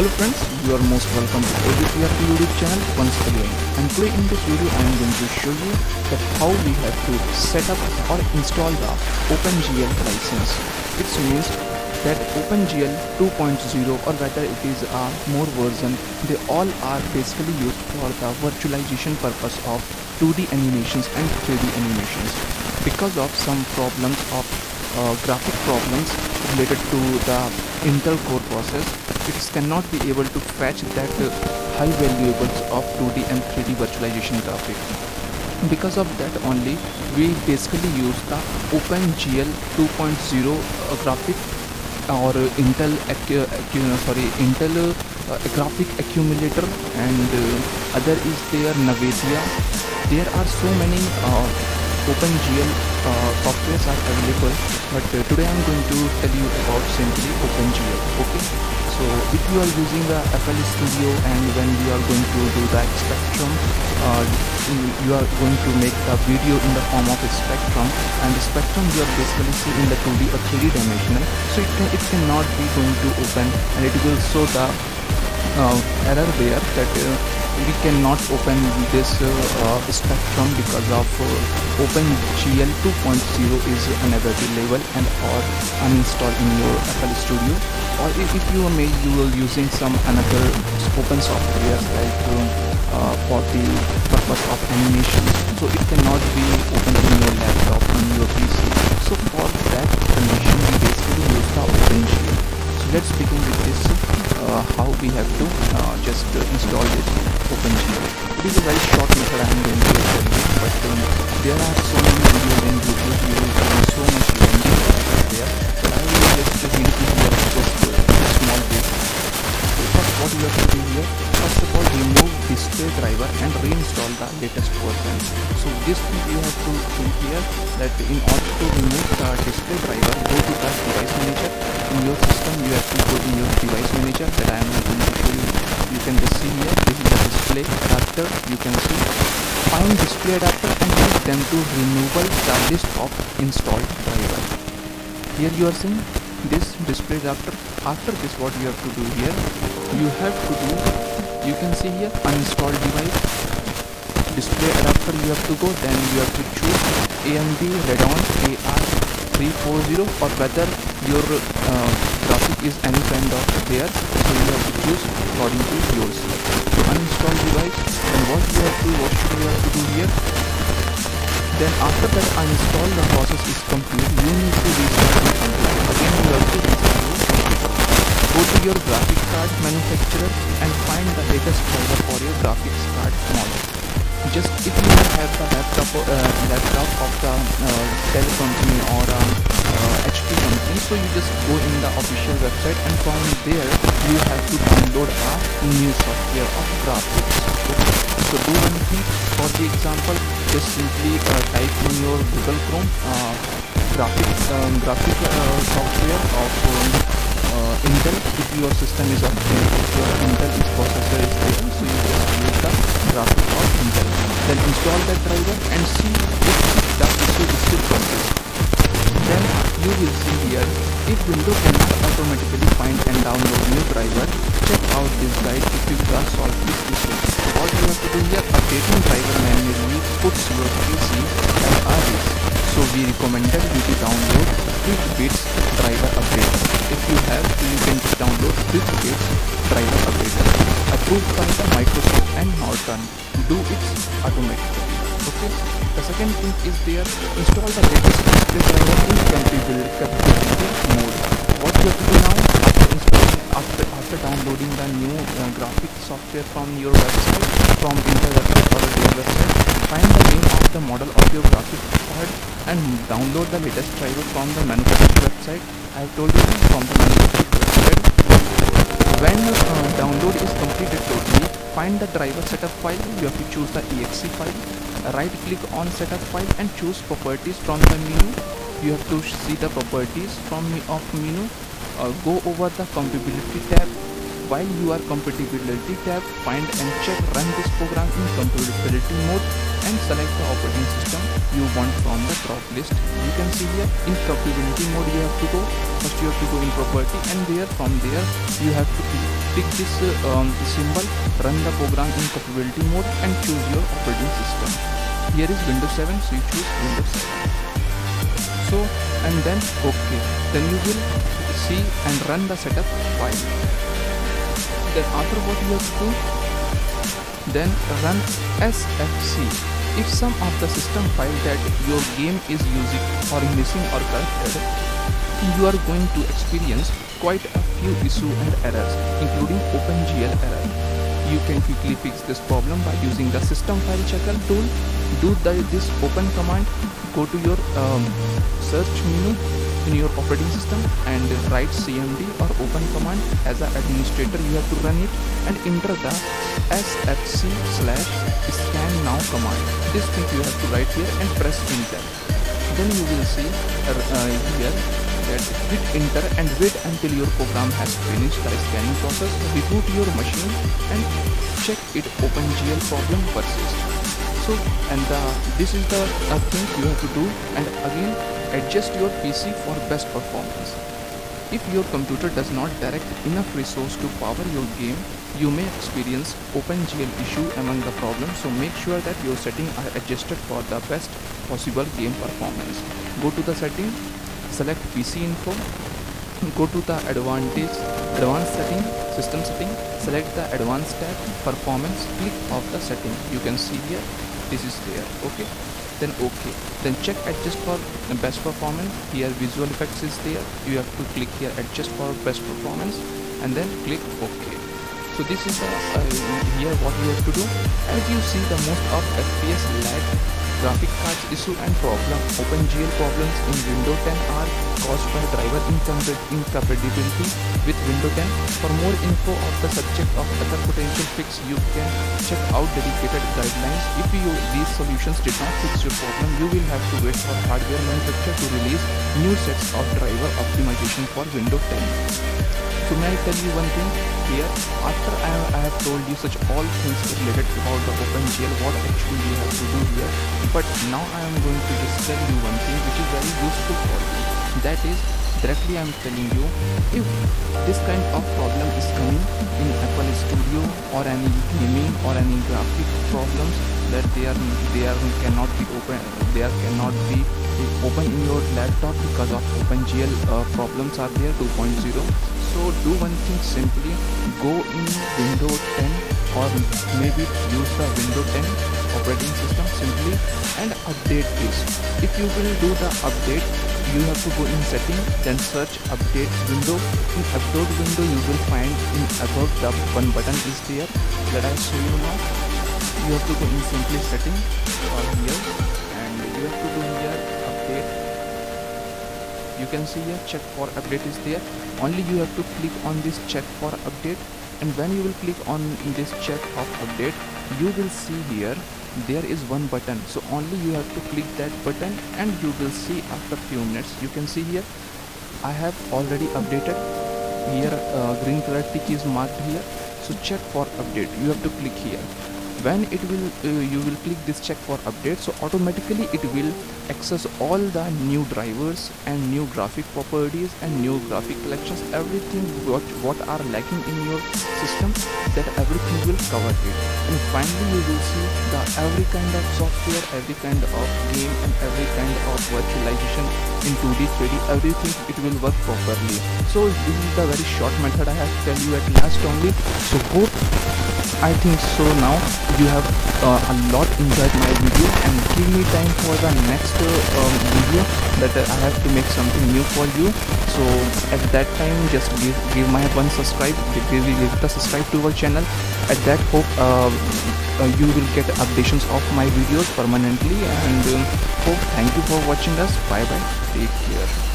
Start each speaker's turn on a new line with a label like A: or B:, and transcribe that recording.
A: Hello friends, you are most welcome to ABPR YouTube channel once again and today in this video I am going to show you that how we have to set up or install the OpenGL license. It means that OpenGL 2.0 or whether it is a more version, they all are basically used for the virtualization purpose of 2D animations and 3D animations. Because of some problems of uh, graphic problems related to the Intel core process, it cannot be able to fetch that uh, high valuables of 2D and 3D virtualization graphic. Because of that only, we basically use the OpenGL 2.0 uh, graphic or uh, Intel accu- accu- sorry Intel uh, graphic accumulator and uh, other is their Nvidia. There are so many uh, OpenGL uh, softwares are available but uh, today I'm going to tell you about simply OpenGL okay? So if you are using the FL Studio and when we are going to do the spectrum uh, you are going to make the video in the form of a spectrum and the spectrum you are basically see in the 2D or 3D dimensional so it, can, it cannot be going to open and it will show the uh, error there that uh, we cannot open this uh, uh, spectrum because of uh, OpenGL 2.0 is unavailable and or uninstalled in your FL Studio. Or if you may you are using some another open software like uh, for the purpose of animation. So it cannot be open in your laptop on your PC so for that condition we basically use the OpenGL let's begin with this uh, how we have to uh, just uh, install this OpenGL. It is a very short method I am going to tell you, but um, there are so many videos in YouTube. You will find so much learning there. I will just help you just a small what you have to do here? First of all, remove display driver and reinstall the latest version. So this thing you have to do here that in order to remove the display driver, go to the device manager. In your system, you have to go to your device manager that I am going to show you. You can just see here. This is the display adapter. You can see. Find display adapter and use them to removal the list of installed driver. Here you are seeing this display adapter. After this, what you have to do here? You have to do. You can see here uninstall device display adapter you have to go then you have to choose AMD Radeon AR340 or whether your uh, graphic is any kind of there so you have to choose according to yours so uninstall device then what you have to what should you have to do here then after that uninstall the process is complete you need to restart the computer your graphics card manufacturer and find the latest driver for your graphics card model. Just if you have the laptop uh, laptop of the uh, Dell company or uh, HP company so you just go in the official website and from there you have to download a new software of graphics. So do one thing. For the example just simply uh, type in your Google Chrome uh, graphic um, graphic uh, software of um, uh, Intel if your system is of if your Intel processor is there so you just use the graphic of Intel. Then install that driver and see if the issue is still persist then you will see here if window cannot automatically find and download new driver check out this guide if you can solve this issue. What you have to do here updating driver manually puts your PC at a risk so we recommended you to download quick bits driver update. If you have you can download quick bits driver update. Approved by the Microsoft and Norton. Do it automatically. Okay? The second thing is there install the latest display driver in compatibility mode. What you have to do now after after downloading the new uh, graphic software from your website from Intel website or website find the name of the model of your graphic card and download the latest driver from the manufacturer website. I have told you from the manufacturer website. When uh, download is completed totally find the driver setup file. You have to choose the exe file. Right click on setup file and choose properties from the menu. You have to see the properties from of menu uh, go over the compatibility tab. While you are compatibility tab find and check run this program in compatibility mode and select the operating system you want from the drop list. You can see here in compatibility mode you have to go. First you have to go in property and there from there you have to click this uh, um, symbol run the program in compatibility mode and choose your operating system. Here is windows 7 so you choose windows 7 so and then okay. Then you will see and run the setup. File then after what you have to do? Then run sfc if some of the system file that your game is using are missing or corrupted you are going to experience quite a few issues and errors including OpenGL error. You can quickly fix this problem by using the system file checker tool. Do the, this open command. Go to your um, search menu in your operating system and write cmd or open command as an administrator. You have to run it and enter the sfc slash scan now command. This thing you have to write here and press enter. Then you will see uh, here that hit enter and wait until your program has finished the scanning process. Reboot your machine and check it OpenGL problem persists. So and the, this is the uh, thing you have to do. And again adjust your PC for best performance. If your computer does not direct enough resource to power your game you may experience OpenGL issue among the problems so make sure that your settings are adjusted for the best possible game performance. Go to the setting select PC info go to the advantage advanced setting system setting select the advanced tab performance click of the setting. You can see here this is there okay then okay. Then check adjust for best performance. Here visual effects is there. You have to click here adjust for best performance and then click ok so this is the, uh, here what you have to do. As you see the most of fps lag Graphic cards issue and problem OpenGL problems in Windows 10 are caused by driver incompatibility with Windows 10. For more info of the subject of other potential fix, you can check out dedicated guidelines. If you, these solutions did not fix your problem, you will have to wait for hardware manufacturer to release new sets of driver optimization for Windows 10. So may I tell you one thing here, after I have, I have told you such all things related about the OpenGL, what actually you have to do here, but now I am going to just tell you one thing which is very useful for you. That is, directly I am telling you, if this kind of problem is coming in FL Studio or any gaming or any graphic problems that they are they are cannot be open, they are cannot be open in your laptop because of OpenGL uh, problems are there 2.0 so do one thing simply go in windows 10 or maybe use the windows 10 operating system simply and update this. If you will do the update you have to go in setting then search update window. In update window you will find in about the one button is there let I show you now. You have to go in simply setting or here and you have to do here update. You can see here check for update is there. Only you have to click on this check for update. And when you will click on this check of update you will see here there is one button. So only you have to click that button and you will see after few minutes. You can see here I have already updated. Here uh, green color tick is marked here. So check for update. You have to click here when it will uh, you will click this check for update so automatically it will access all the new drivers and new graphic properties and new graphic collections everything what what are lacking in your system that everything will cover it. And finally you will see the every kind of software every kind of game and every kind of virtualization in 2d 3d everything it will work properly. So this is the very short method i have tell you at last only. So hope I think so now. You have uh, a lot enjoyed my video and give me time for the next uh, um, video that I have to make something new for you. So at that time just give, give my one subscribe give, give the subscribe to our channel. At that hope uh, uh, you will get updations of my videos permanently and um, hope thank you for watching us. Bye bye take care